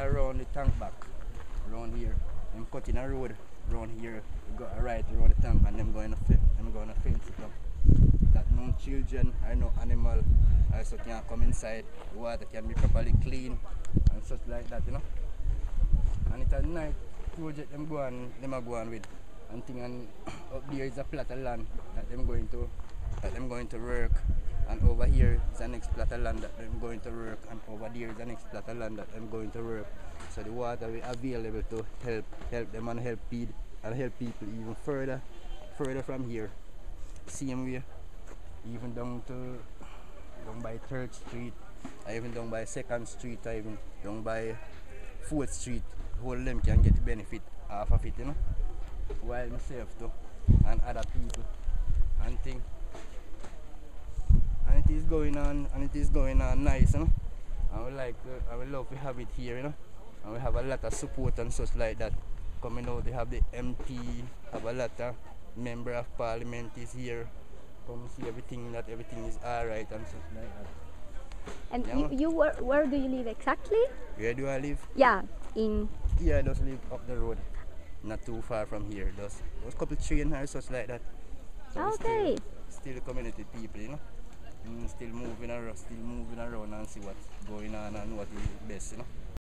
around the tank back, around here. I'm cutting a road around here, go right around the tank, and them going to them going to fence it up. That no children or no animal also can come inside. The water can be properly clean and such like that, you know. And it's a nice project them go on, them are going with. And thing and up there is a plot of land that them going to that them going to work. And over here is the next plot of land that I'm going to work. And over there is the next plot of land that I'm going to work. So the water will be available to help help them and help feed and help people even further further from here. Same way. Even down to down by Third Street, or even down by Second Street, or even down by Fourth Street, all of them can get the benefit off of it, you know. While myself too, and other people, and thing. And going on, and it is going on nice, you know. I would like, to, I would love to have it here, you know. And we have a lot of support and such like that coming out. They have the MP, have a lot of member of parliament is here. Come see everything that everything is alright and such like that. And Yeah, you, you where, where do you live exactly? Where do I live? Yeah, in Yeah, I just live up the road, not too far from here. Just a couple train or such like that. So Okay. Still, still community people, you know. Mm, still moving around, still moving around and see what's going on and what is best, you know.